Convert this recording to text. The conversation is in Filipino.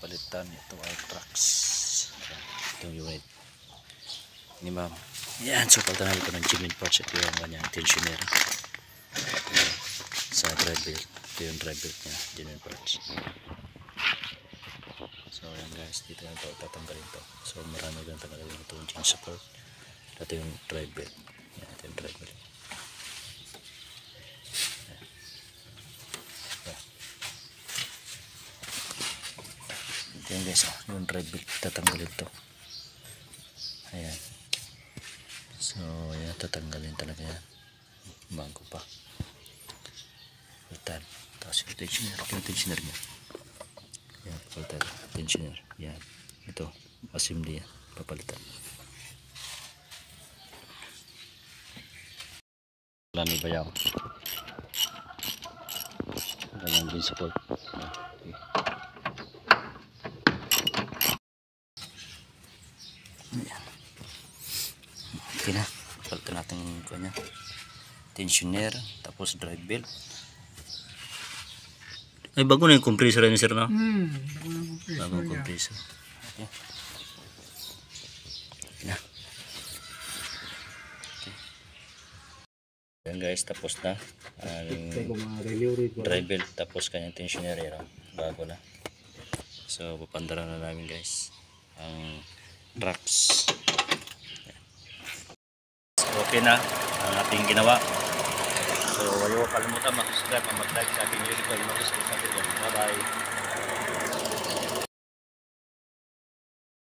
palitan ito ay trucks itong unit. Ni ma'am. Yan so palitan natin ito ng genuine parts ito yung kanyang tensioner. Sa drive belt. Ito yung drive belt niya genuine parts. So yan guys. Dito na ito tatanggalin to. So marami lang tanggalin ito yung chain support. Ito yung drive belt. Yan ito yung drive belt yung guys oh, yung belt tatanggalin to. Ayan. So yan tatanggalin talaga yan. Bago pa. Palitan. Tapos yung tensioner yung tensioner niya. Yan papalitan tensioner. Yan ito assembly yan. Papalitan. May bayaw ganyan din support Yan, okay. Ayan. Okay na. Palitan natin yung kanya. Tensioner, tapos drive belt. Ay, bago na yung compressor niya, sir, no? Hmm, Bagong compressor. Okay. Okay na. Okay. Ayan guys, tapos na. Ang drive belt, tapos kanyang tensioner, yun, no? bago na. So, papandara na namin guys. Ang trucks. Okay na ang ating ginawa. So, ayaw kalimutan mag-subscribe mag-like sa ating YouTube. Mag-subscribe ating Bye-bye.